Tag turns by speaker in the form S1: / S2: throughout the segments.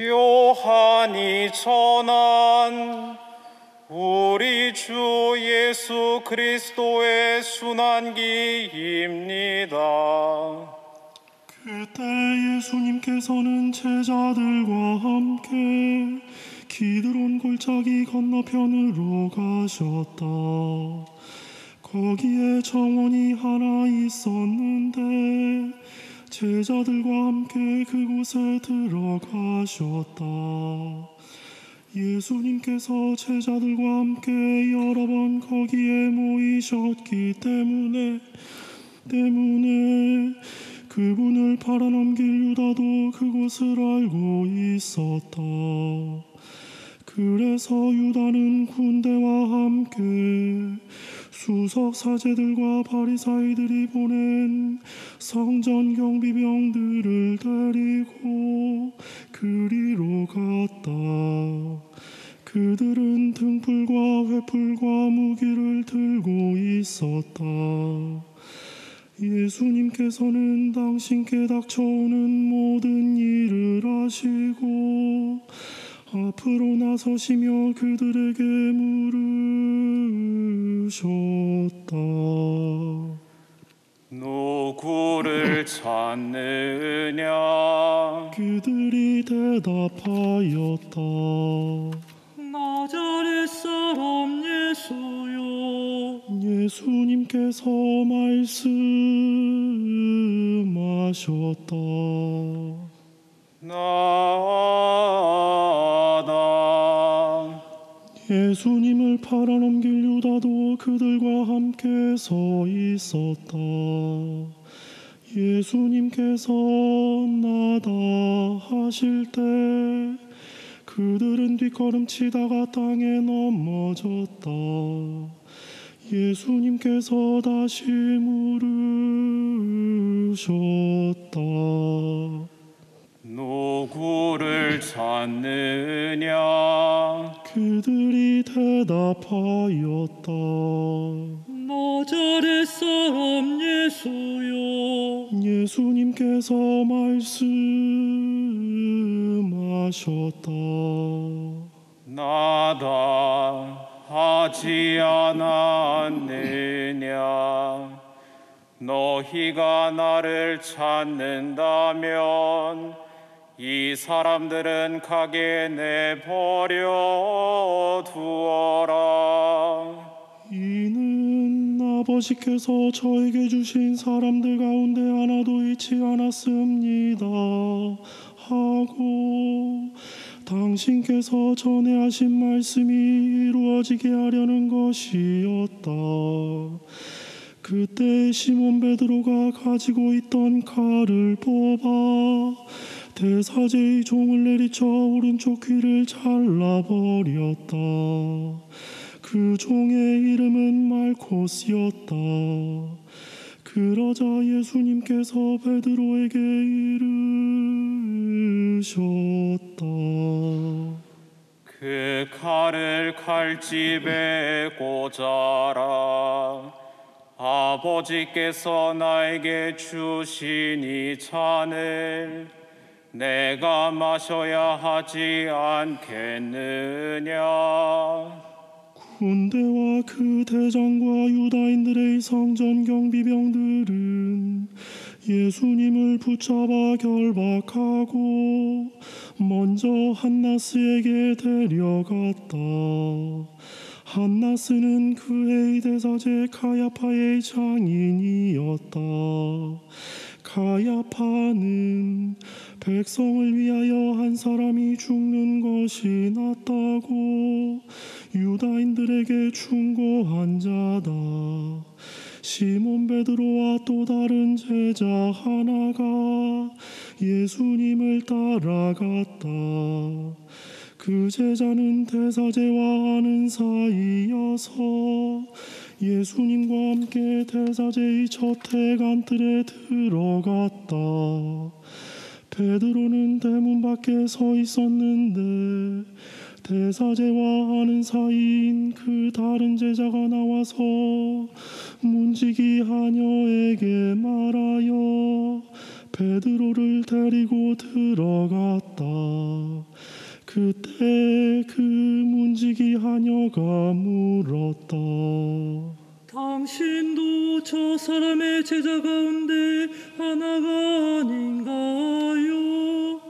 S1: 요한이 전한 우리 주 예수 그리스도의 순환기입니다.
S2: 그때 예수님께서는 제자들과 함께 기드론 골짜기 건너편으로 가셨다. 거기에 정원이 하나 있었는데 제자들과 함께 그곳에 들어가셨다. 예수님께서 제자들과 함께 여러 번 거기에 모이셨기 때문에 때문에 그분을 팔아넘길 유다도 그곳을 알고 있었다. 그래서 유다는 군대와 함께 수석 사제들과 바리사이들이 보낸 성전 경비병들을 데리고 그리로 갔다. 그들은 등불과 회풀과 무기를 들고 있었다. 예수님께서는 당신께 닥쳐오는 모든 일을 아시고 앞으로 나서시며 그들에게 물으셨다.
S1: 누구를 찾느냐?
S2: 그들이 대답하였다.
S3: 나자렛 사람 예수요
S2: 예수님께서 말씀하셨다.
S1: 나다.
S2: 예수님을 팔아넘길 유다도 그들과 함께 서 있었다. 예수님께서 나다 하실 때 그들은 뒷걸음치다가 땅에 넘어졌다. 예수님께서 다시 물으셨다.
S1: 누구를 찾느냐?
S2: 그들이 대답하였다.
S3: 나자렛 사람 예수요
S2: 예수님께서 말씀하셨다.
S1: 나다 하지 않았느냐? 너희가 나를 찾는다면 이 사람들은 가게 내버려 두어라.
S2: 이는 아버지께서 저에게 주신 사람들 가운데 하나도 잃지 않았습니다. 하고 당신께서 전에 하신 말씀이 이루어지게 하려는 것이었다. 그때 시몬 베드로가 가지고 있던 칼을 뽑아 대사제의 종을 내리쳐 오른쪽 귀를 잘라버렸다. 그 종의 이름은 말코스였다. 그러자 예수님께서 베드로에게 이르셨다.
S1: 그 칼을 칼집에 꽂아라. 아버지께서 나에게 주신 이 잔을 내가 마셔야 하지 않겠느냐?
S2: 군대와 그 대장과 유다인들의 성전 경비병들은 예수님을 붙잡아 결박하고 먼저 한나스에게 데려갔다. 한나스는 그의 대사제 가야파의 장인이었다. 가야파는 백성을 위하여 한 사람이 죽는 것이 낫다고 유다인들에게 충고한 자다. 시몬 베드로와 또 다른 제자 하나가 예수님을 따라갔다. 그 제자는 대사제와 아는 사이여서 예수님과 함께 대사제의 저택 안뜰에 들어갔다. 베드로는 대문 밖에 서 있었는데 대사제와 아는 사이인 그 다른 제자가 나와서 문지기 하녀에게 말하여 베드로를 데리고 들어갔다. 그때 그 문지기 하녀가 물었다.
S3: 당신도 저 사람의 제자 가운데 하나가 아닌가요?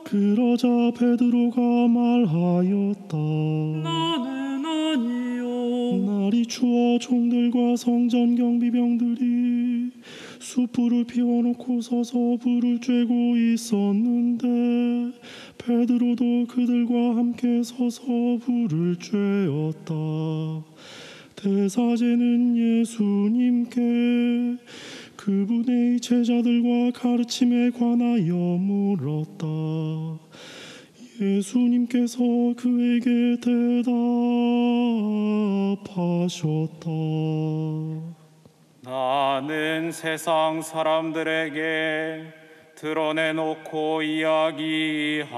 S2: 그러자 베드로가 말하였다.
S3: 나는 아니요.
S2: 날이 추워 종들과 성전 경비병들이 숯불을 피워놓고 서서 불을 쬐고 있었는데 베드로도 그들과 함께 서서 불을 쬐었다. 대사제는 예수님께 그분의 제자들과 가르침에 관하여 물었다. 예수님께서 그에게 대답하셨다.
S1: 세상 사람들에게 드러내놓고 이야기하였다.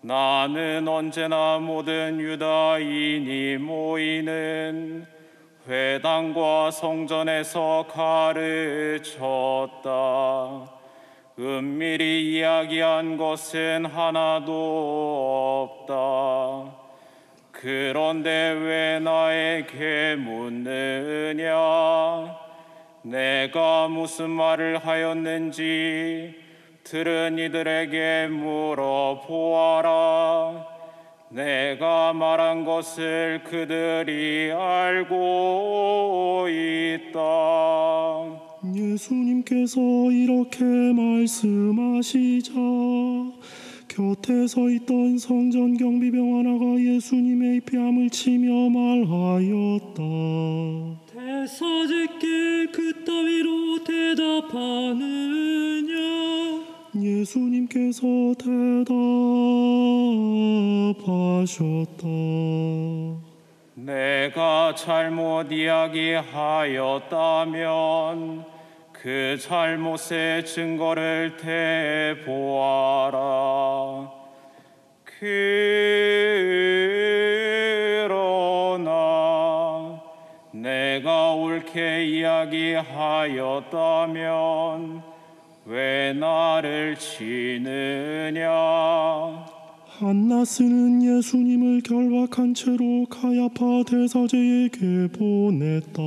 S1: 나는 언제나 모든 유다인이 모이는 회당과 성전에서 가르쳤다. 은밀히 이야기한 것은 하나도 없다. 그런데 왜 나에게 묻느냐? 내가 무슨 말을 하였는지 들은 이들에게 물어보아라. 내가 말한 것을 그들이 알고 있다.
S2: 예수님께서 이렇게 말씀하시자 곁에 서 있던 성전 경비병 하나가 예수님의 뺨을 치며 말하였다.
S3: 대사제께 그 따위로 대답하느냐?
S2: 예수님께서 대답하셨다.
S1: 내가 잘못 이야기하였다면 그 잘못의 증거를 대보아라. 그러나 내가 옳게 이야기하였다면 왜 나를 치느냐?
S2: 한나스는 예수님을 결박한 채로 카야파 대사제에게 보냈다.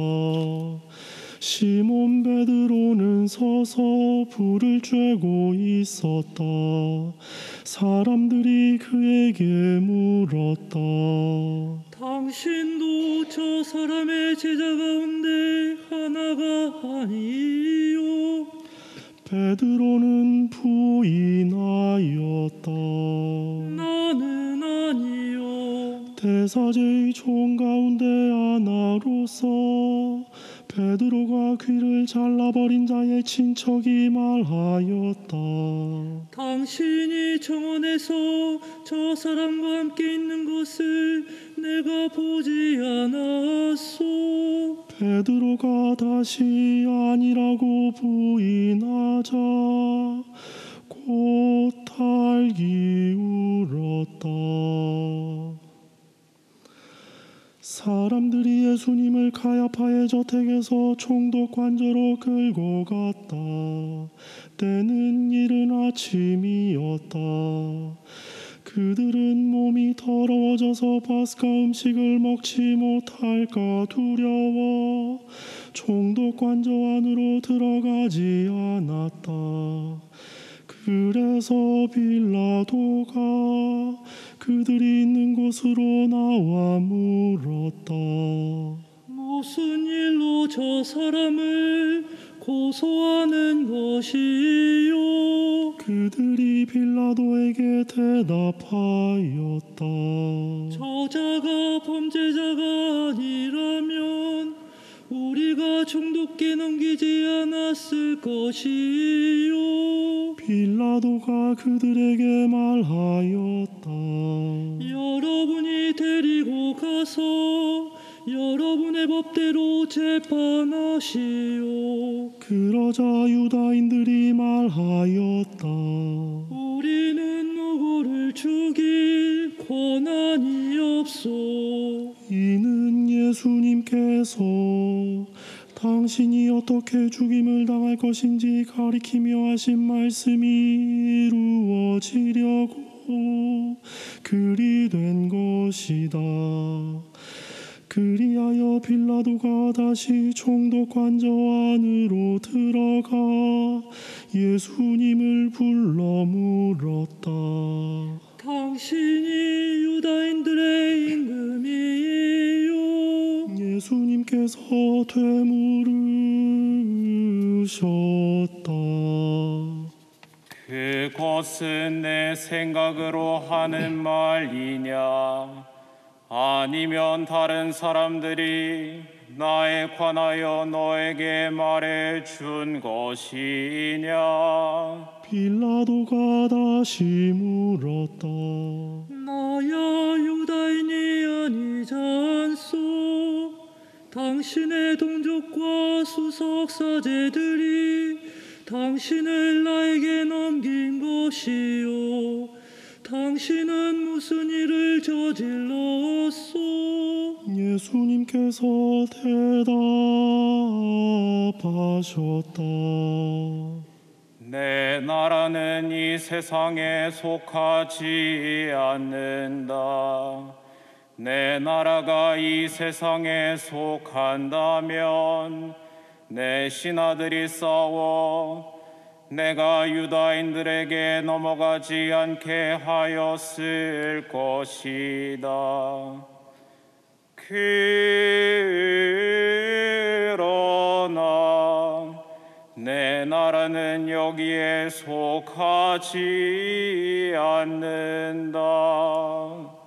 S2: 시몬 베드로는 서서 불을 쬐고 있었다. 사람들이 그에게 물었다.
S3: 당신도 저 사람의 제자 가운데 하나가 아니요.
S2: 베드로는 부인하였다.
S3: 나는 아니요.
S2: 대사제의 종 가운데 하나로서 베드로가 귀를 잘라버린 자의 친척이 말하였다.
S3: 당신이 정원에서 저 사람과 함께 있는 것을 내가 보지 않았소.
S2: 베드로가 다시 아니라고 부인하자 곧 달기 울었다. 사람들이 예수님을 가야파의 저택에서 총독 관저로 끌고 갔다. 때는 이른 아침이었다. 그들은 몸이 더러워져서 파스카 음식을 먹지 못할까 두려워 총독 관저 안으로 들어가지 않았다. 그래서 빌라도가 그들이 있는 곳으로 나와 물었다.
S3: 무슨 일로 저 사람을 고소하는 것이요?
S2: 그들이 빌라도에게 대답하였다.
S3: 저자가 범죄자가 아니라면 우리가 총독께 넘기지 않았을 것이요.
S2: 빌라도가 그들에게 말하였다.
S3: 여러분이 데리고 가서 여러분의 법대로 재판하시오.
S2: 그러자 유다인들이 말하였다.
S3: 우리는 누구를 죽일 권한이 없소.
S2: 이는 예수님께서 당신이 어떻게 죽임을 당할 것인지 가리키며 하신 말씀이 이루어지려고 그리 된 것이다. 그리하여 빌라도가 다시 총독 관저 안으로 들어가 예수님을 불러 물었다.
S3: 당신이 유다인들의 임금이요
S2: 예수님께서 되물으셨다.
S1: 그것은 내 생각으로 하는 말이냐? 아니면 다른 사람들이 나에 관하여 너에게 말해 준 것이냐?
S2: 빌라도가 다시 물었다.
S3: 나야 유다인이 아니지 않소 당신의 동족과 수석 사제들이 당신을 나에게 넘긴 것이요 당신은 무슨 일을 저질렀소
S2: 예수님께서 대답하셨다.
S1: 내 나라는 이 세상에 속하지 않는다. 내 나라가 이 세상에 속한다면 내 신하들이 싸워 내가 유다인들에게 넘어가지 않게 하였을 것이다. 그러나 내 나라는 여기에 속하지 않는다.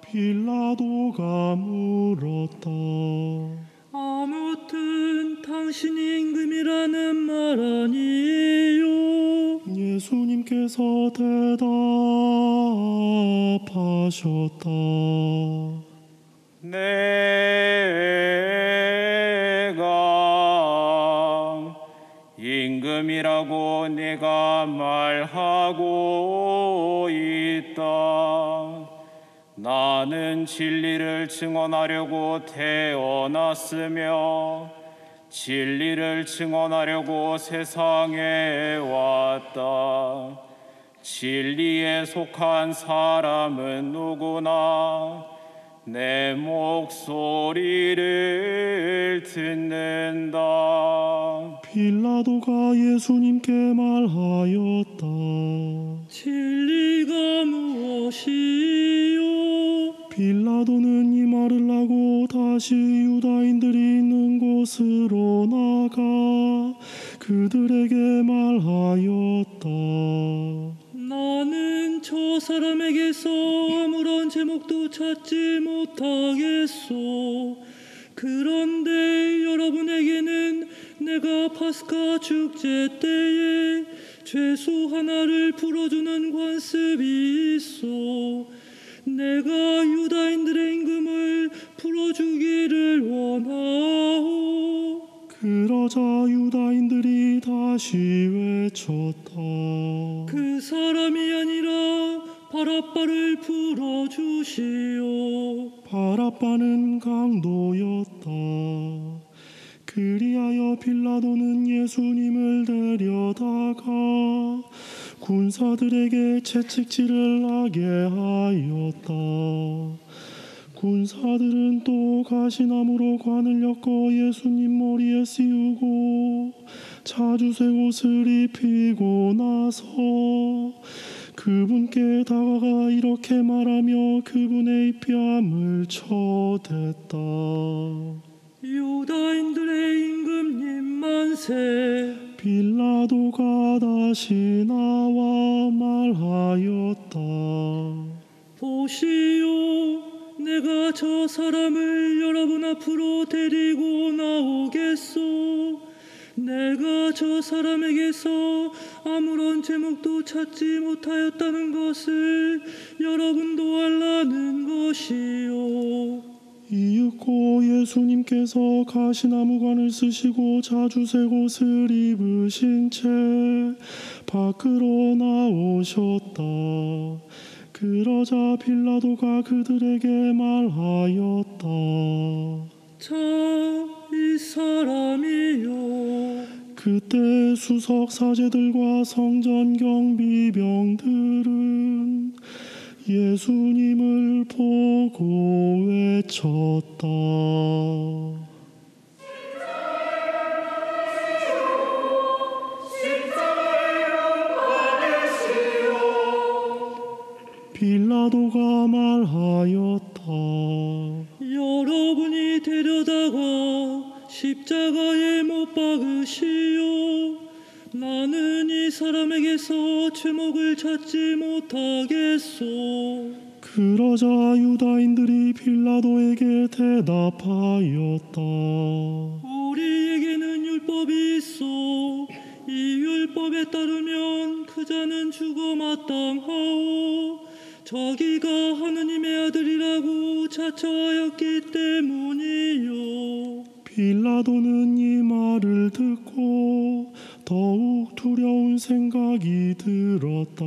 S2: 빌라도가 물었다.
S3: 아무튼 당신이 임금이라는 말 아니에요
S2: 예수님께서 대답하셨다.
S1: 내가 임금이라고 네가 말하고 있다. 나는 진리를 증언하려고 태어났으며 진리를 증언하려고 세상에 왔다. 진리에 속한 사람은 누구나 내 목소리를 듣는다.
S2: 빌라도가 예수님께 말하였다.
S3: 진리가 무엇이요
S2: 빌라도는 이 말을 하고 다시 유다인들이 있는 곳으로 나가 그들에게 말하였다.
S3: 나는 저 사람에게서 아무런 제목도 찾지 못하겠소. 그런데 여러분에게는 내가 파스카 축제 때에 죄수 하나를 풀어주는 관습이 있어. 내가 유다인들의 임금을 풀어주기를 원하오.
S2: 그러자 유다인들이 다시 외쳤다.
S3: 그 사람이 아니라 바라바를 풀어주시오.
S2: 바라빠는 강도였다. 그리하여 빌라도는 예수님을 데려다가 군사들에게 채찍질을 하게 하였다. 군사들은 또 가시나무로 관을 엮어 예수님 머리에 씌우고 자주색 옷을 입히고 나서 그분께 다가가 이렇게 말하며 그분의 입뺨을 쳐댔다.
S3: 유다인들의 임금님 만세.
S2: 빌라도가 다시 나와 말하였다.
S3: 보시오, 내가 저 사람을 여러분 앞으로 데리고 나오겠소. 내가 저 사람에게서 아무런 제목도 찾지 못하였다는 것을 여러분도 알라는 것이요.
S2: 이윽고 예수님께서 가시나무관을 쓰시고 자주색 옷을 입으신 채 밖으로 나오셨다. 그러자 빌라도가 그들에게 말하였다.
S3: 자, 이 사람이요.
S2: 그때 수석 사제들과 성전 경비병들은 예수님을 보고 외쳤다. 빌라도가 말하였다.
S3: 여러분이 데려다가 십자가에 못 박으시오. 나는 이 사람에게서 죄목을 찾지 못하겠소.
S2: 그러자 유다인들이 빌라도에게 대답하였다.
S3: 우리에게는 율법이 있어. 이 율법에 따르면 그 자는 죽어 마땅하오. 자기가 하느님의 아들이라고 자처하였기 때문이요.
S2: 빌라도는 이 말을 듣고 더욱 두려운 생각이 들었다.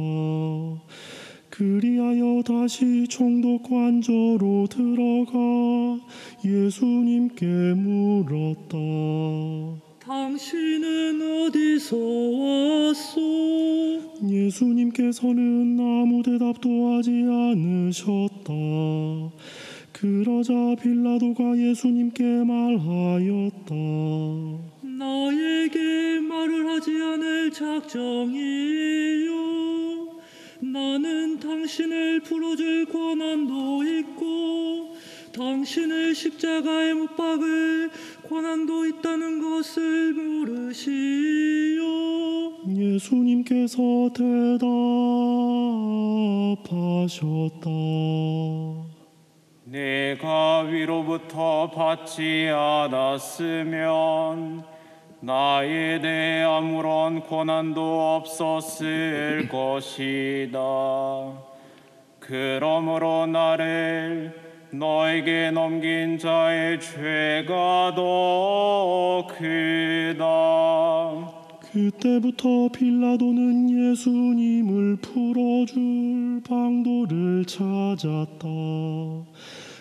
S2: 그리하여 다시 총독 관저로 들어가 예수님께 물었다.
S3: 당신은 어디서 왔소?
S2: 예수님께서는 아무 대답도 하지 않으셨다. 그러자 빌라도가 예수님께 말하였다.
S3: 나에게 말을 하지 않을 작정이에요. 나는 당신을 풀어줄 권한도 있고 당신을 십자가에 못 박을 권한도 있다는 것을 모르시오.
S2: 예수님께서 대답하셨다.
S1: 내가 위로부터 받지 않았으면 나에 대해 아무런 권한도 없었을 것이다. 그러므로 나를 너에게 넘긴 자의 죄가 더 크다.
S2: 그때부터 빌라도는 예수님을 풀어줄 방도를 찾았다.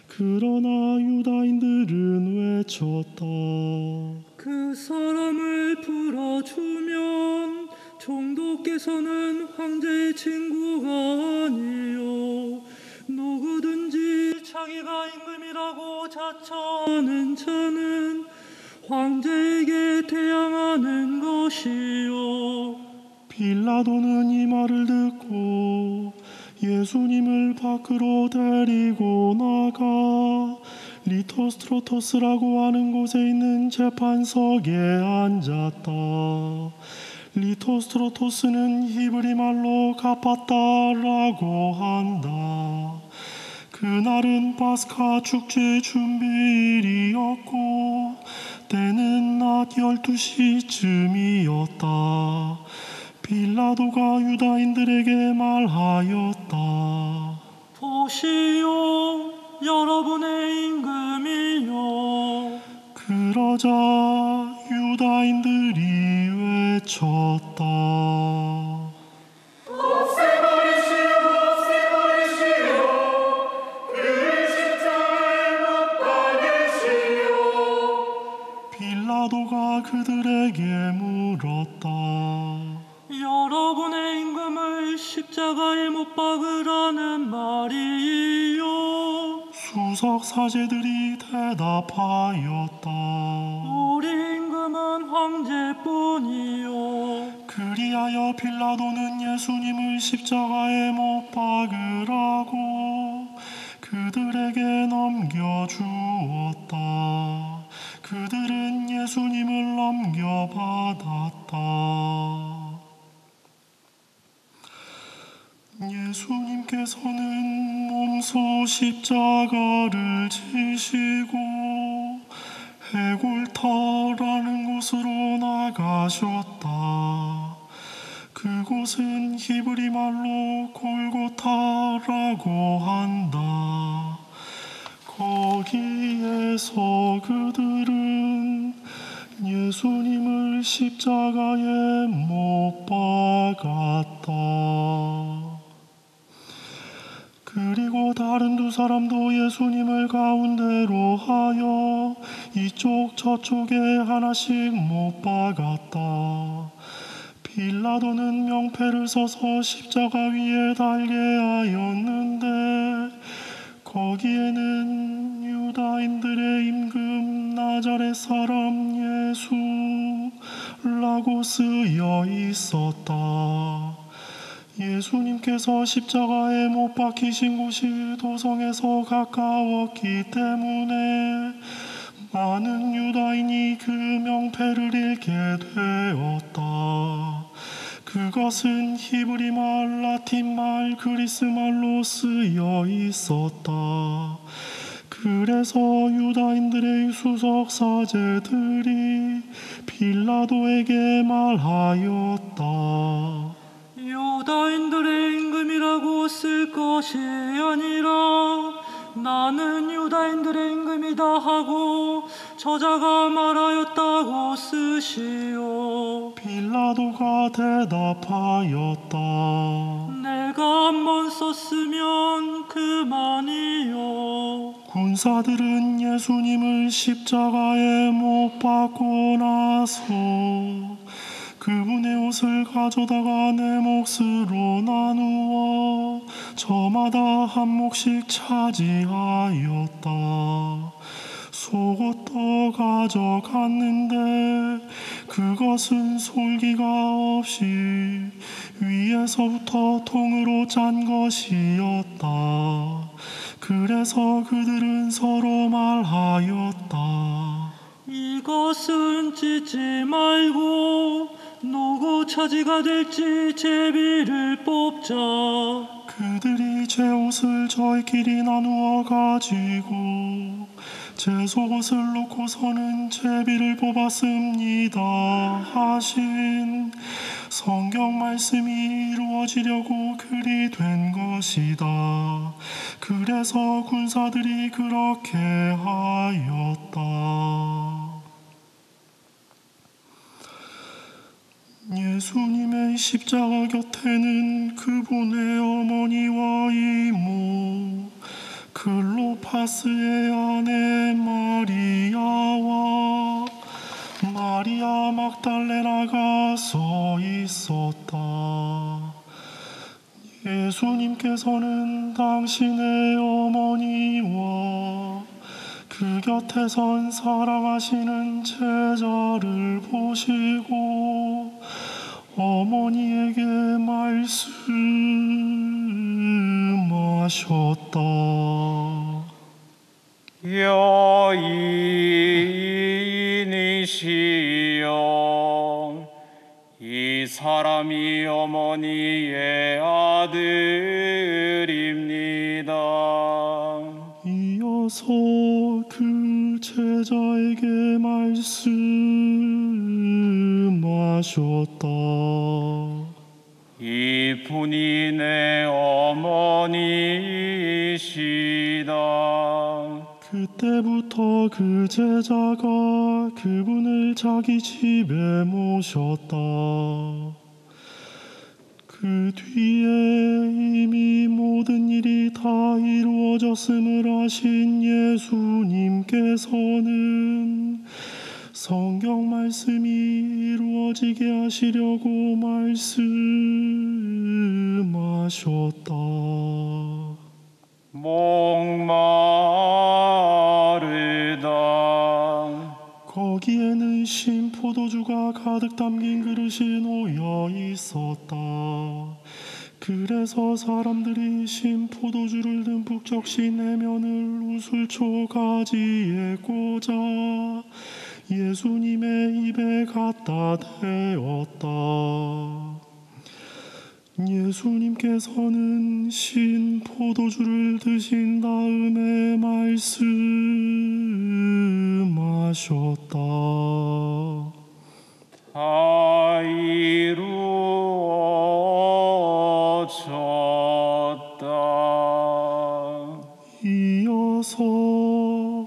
S2: 그러나 유다인들은 외쳤다.
S3: 그 사람을 풀어주면 총독께서는 황제의 친구가 아니요. 누구든지 자기가 임금이라고 자처하는 자는 황제에게 대항하는 것이요.
S2: 빌라도는 이 말을 듣고 예수님을 밖으로 데리고 나가 리토스트로토스라고 하는 곳에 있는 재판석에 앉았다. 리토스트로토스는 히브리 말로 가빠타라고 한다. 그날은 파스카 축제 준비일이었고 때는 낮 12시쯤이었다. 빌라도가 유다인들에게 말하였다.
S3: 보시오 여러분의 임금이요
S2: 그러자 유다인들이 외쳤다. 빌라도가 그들에게 물었다.
S3: 여러분의 임금을 십자가에 못 박으라는 말이요
S2: 수 석 사제들이 대답하였다.
S3: 우리 임금은 황제뿐이요
S2: 그리하여 빌라도는 예수님을 십자가에 못 박으라고 그들에게 넘겨주었다. 그들은 예수님을 넘겨받았다. 예수님께서는 몸소 십자가를 지시고 해골터라는 곳으로 나가셨다. 그곳은 히브리 말로 골고타라고 한다. 거기에서 그들은 예수님을 십자가에 못 박았다. 그리고 다른 두 사람도 예수님을 가운데로 하여 이쪽 저쪽에 하나씩 못 박았다. 빌라도는 명패를 써서 십자가 위에 달게 하였는데 거기에는 유다인들의 임금 나자렛 사람 예수라고 쓰여 있었다. 예수님께서 십자가에 못 박히신 곳이 도성에서 가까웠기 때문에 많은 유다인이 그 명패를 읽게 되었다. 그것은 히브리 말, 라틴 말, 그리스 말로 쓰여 있었다. 그래서 유다인들의 수석 사제들이 빌라도에게 말하였다.
S3: 유다인들의 임금이라고 쓸 것이 아니라 나는 유다인들의 임금이다 하고 저자가 말하였다고 쓰시오.
S2: 빌라도가 대답하였다.
S3: 내가 한번 썼으면 그만이요.
S2: 군사들은 예수님을 십자가에 못 박고 나서 그분의 옷을 가져다가 내 몫으로 나누어 저마다 한 몫씩 차지하였다. 속옷도 가져갔는데 그것은 솔기가 없이 위에서부터 통으로 짠 것이었다. 그래서 그들은 서로 말하였다.
S3: 이것은 찢지 말고 누구 차지가 될지 제비를 뽑자.
S2: 그들이 제 옷을 저희끼리 나누어 가지고 제 속옷을 놓고서는 제비를 뽑았습니다 하신 성경 말씀이 이루어지려고 그리 된 것이다. 그래서 군사들이 그렇게 하였다. 예수님의 십자가 곁에는 그분의 어머니와 이모, 클로파스의 아내 마리아와 마리아 막달레나가 서 있었다. 예수님께서는 당신의 어머니와 그 곁에 선 사랑하시는 제자를 보시고 어머니에게 말씀하셨다.
S1: 여인이시여 이 사람이 어머니의 아들입니다.
S2: 이어서 그 제자에게 말씀 하셨다.
S1: 이분이 내 어머니이시다.
S2: 그때부터 그 제자가 그분을 자기 집에 모셨다. 그 뒤에 이미 모든 일이 다 이루어졌음을 아신 예수님께서는 성경 말씀이 이루어지게 하시려고 말씀하셨다.
S1: 목마르다.
S2: 거기에는 신 포도주가 가득 담긴 그릇이 놓여 있었다. 그래서 사람들이 신 포도주를 듬뿍 적신 내면을 우술초 가지에 꽂아 예수님의 입에 갖다 대었다. 예수님께서는 신 포도주를 드신 다음에 말씀하셨다.
S1: 다 이루어졌다.
S2: 이어서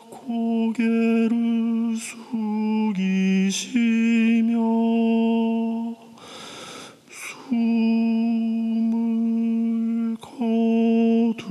S2: 고개를 숙이시며 숨을 거두셨다.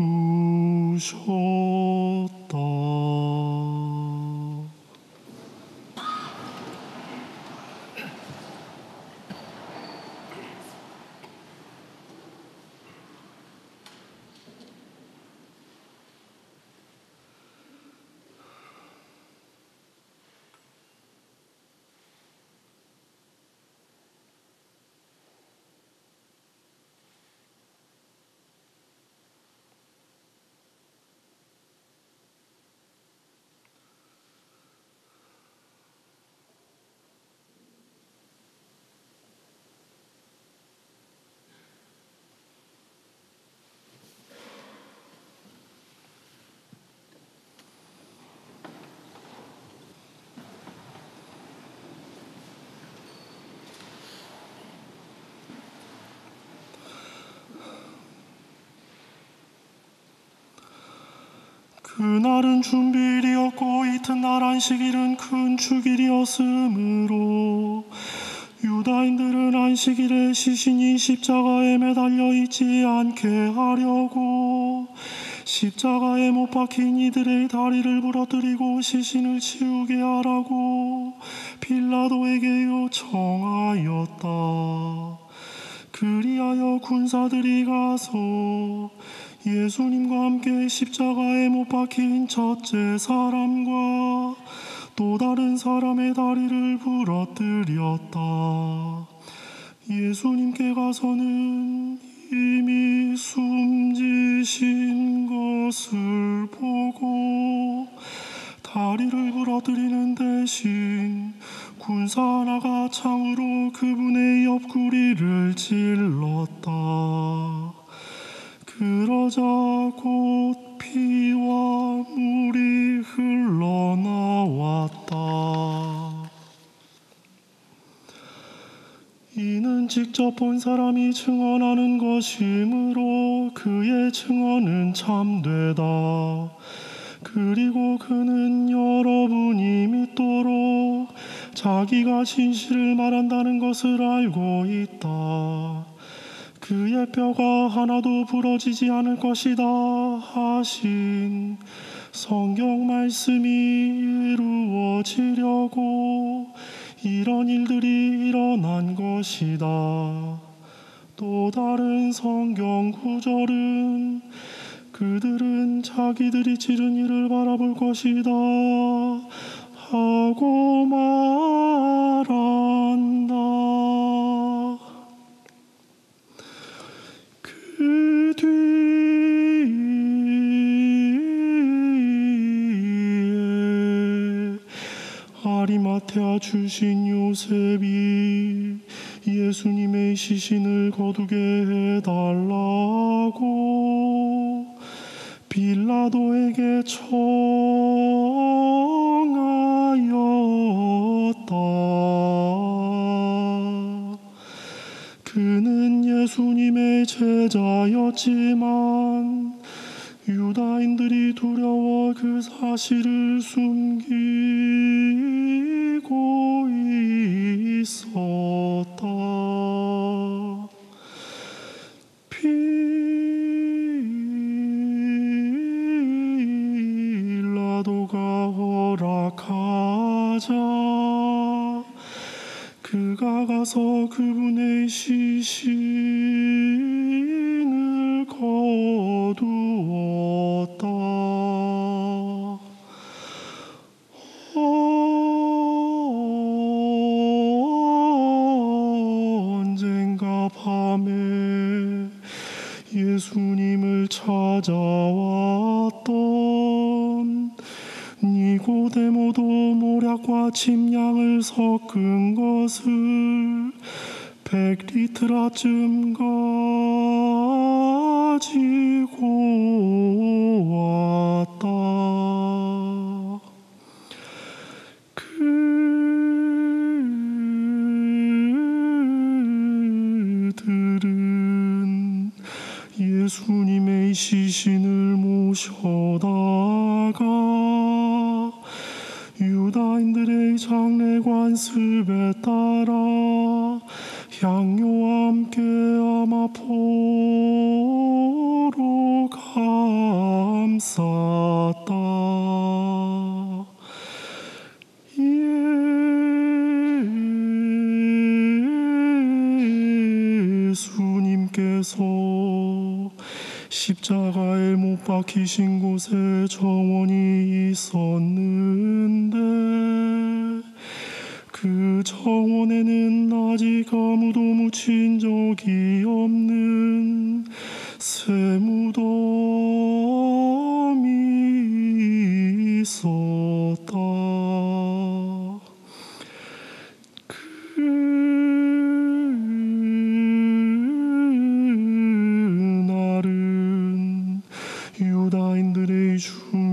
S2: 그날은 준비일이었고 이튿날 안식일은 큰 축일이었으므로 유다인들은 안식일에 시신이 십자가에 매달려 있지 않게 하려고 십자가에 못 박힌 이들의 다리를 부러뜨리고 시신을 치우게 하라고 빌라도에게 요청하였다. 그리하여 군사들이 가서 예수님과 함께 십자가에 못 박힌 첫째 사람과 또 다른 사람의 다리를 부러뜨렸다. 예수님께 가서는 이미 숨지신 것을 보고 다리를 부러뜨리는 대신 군사 하나가 창으로 그분의 옆구리를 찔렀다. 그러자 곧 피와 물이 흘러나왔다. 이는 직접 본 사람이 증언하는 것이므로 그의 증언은 참되다. 그리고 그는 여러분이 믿도록 자기가 진실을 말한다는 것을 알고 있다. 그의 뼈가 하나도 부러지지 않을 것이다 하신 성경 말씀이 이루어지려고 이런 일들이 일어난 것이다. 또 다른 성경 구절은 그들은 자기들이 지른 일을 바라볼 것이다 하고 말한다. 그 뒤에 출신 요셉이 예수님의 시신을 거두게 해달라고 빌라도에게 청하였다. 그는 예수님의 제자였지만 유다인들이 두려워 그 사실을 숨기 빌라도가 허락하자. 그가 가서 그분의 시신을 거두 백리트라쯤 가지고 왔다. 그들은 예수님의 시신을 모셔다가 유다인들의 장례 관 습에 따라 향료와 함께 아마포로 감쌌다. 예수님께서 십자가에 못 박히신 곳에 정원이 있었는데 그 정원에는 아직 아무도 묻힌 적이 없는 새 무덤이 있었다. 그날은 유다인들의 준